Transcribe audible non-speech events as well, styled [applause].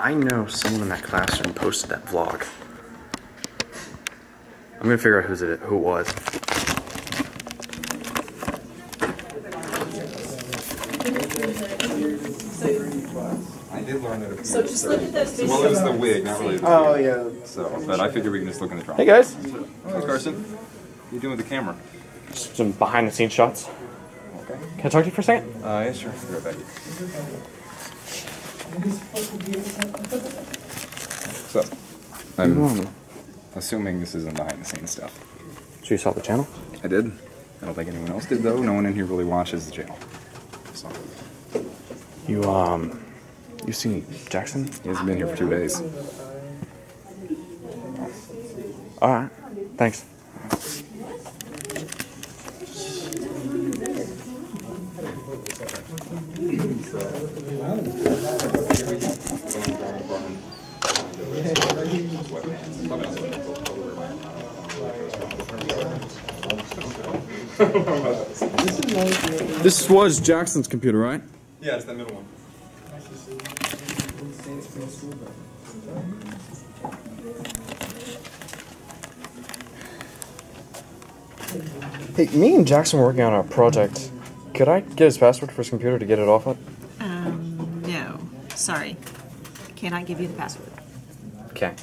I know someone in that classroom posted that vlog. I'm gonna figure out who's it, who it was. I did learn that. So just look at those Well, it was the wig, not really the Oh yeah. So, but I figured we can just look in the trunk. Hey guys, Hey, Carson. What are you doing with the camera? some behind the scenes shots. Okay. Can I talk to you for a second? Uh, yeah, sure. Be right back. So, I'm assuming this isn't behind the scenes stuff. So you saw the channel? I did. I don't think anyone else did though. No one in here really watches the channel. So, You um, you seen Jackson? he hasn't been here for two days. All right, thanks. [laughs] This was Jackson's computer, right? Yeah, it's that middle one. Hey, me and Jackson were working on a project. Could I get his password for his computer to get it off it? Um, no, sorry. Cannot give you the password. Okay.